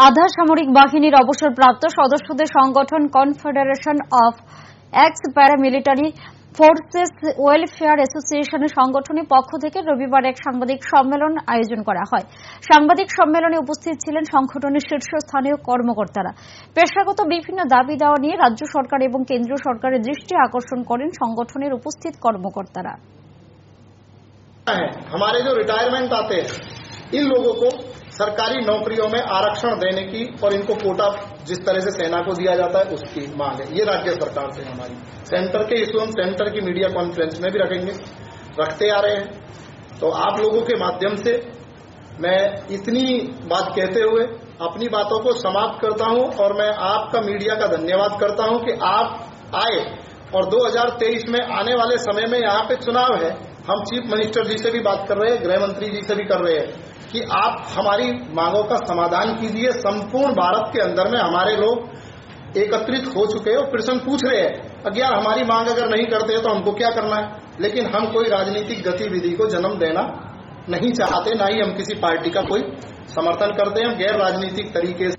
আধা সামরিক বাহিনীর অবসরপ্রাপ্ত সদস্যদের সংগঠন confederation of ex paramilitary forces welfare অ্যাসোসিয়েশনের সংগঠনের পক্ষ থেকে রবিবার এক সাংবাদিক সম্মেলন আয়োজন করা হয় সাংবাদিক সম্মেলনে উপস্থিত ছিলেন সংগঠনের শীর্ষস্থানীয় কর্মকর্তারা পেশাগত বিভিন্ন দাবি দেওয়া নিয়ে রাজ্য সরকার এবং কেন্দ্রীয় সরকারের দৃষ্টি আকর্ষণ করেন সংগঠনের উপস্থিত কর্মকর্তারা है हमारे जो रिटायरमेंट आते हैं इन लोगों को सरकारी नौकरियों में आरक्षण देने की और इनको कोटा जिस तरह से सेना को दिया जाता है, उसकी मांग है। ये राज्य सरकार से हमारी। सेंटर के इशू हम सेंटर की मीडिया कॉन्फ्रेंस में भी रखेंगे, रखते आ रहे हैं। तो आप लोगों के माध्यम से मैं इतनी बात कहते हुए अपनी बातों को समाप्त करता हूँ और मैं आपका मीडिया का धन्यवाद करता हूँ कि आप आए। और 2023 में आने वाले समय में यहाँ पे चुनाव है। हम चीफ मिनिस्टर जी से भी बात कर रहे हैं, गृह मंत्री जी से भी कर रहे हैं कि आप हमारी मांगों का समाधान कीजिए। संपूर्ण भारत के अंदर में हमारे लोग एकत्रित हो चुके हैं और प्रश्न पूछ रहे हैं अब यार हमारी मांग अगर नहीं करते हैं तो हमको क्या करना है? लेकिन हम कोई राजनीतिक गतिविधि को जन्म देना नहीं चाहते, ना ही हम किसी पार्टी का कोई समर्थन करते हैं। गैर राजनीतिक तरीके से